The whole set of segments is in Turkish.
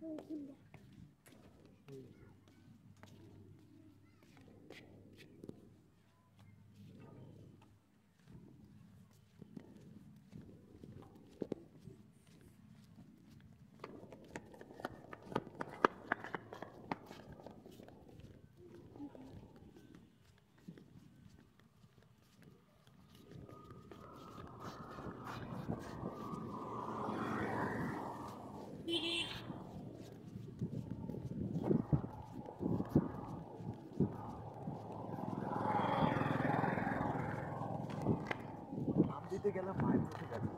可以的 গেলে মায়ের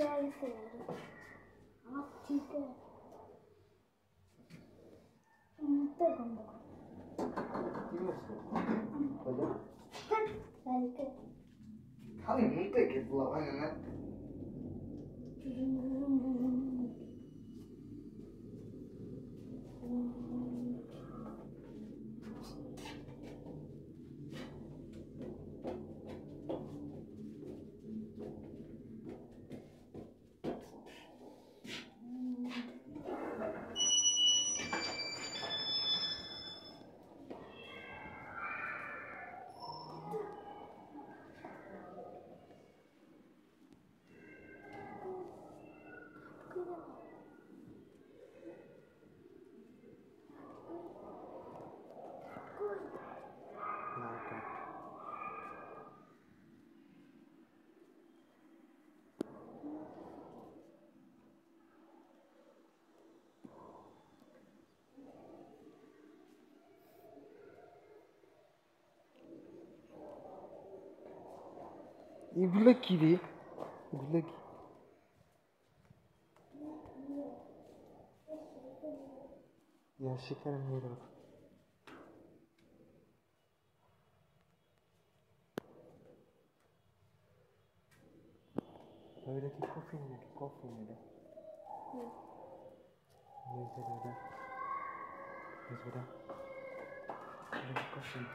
प्यार से आप ठीक है तो How do you make that get blowing in it? Ee, good luck kitty. Good luck. Ya şekerim neydi bak. Öyleki kofin mi? Kofin mi? Neyse böyle. Neyse böyle. Öyleki kofin.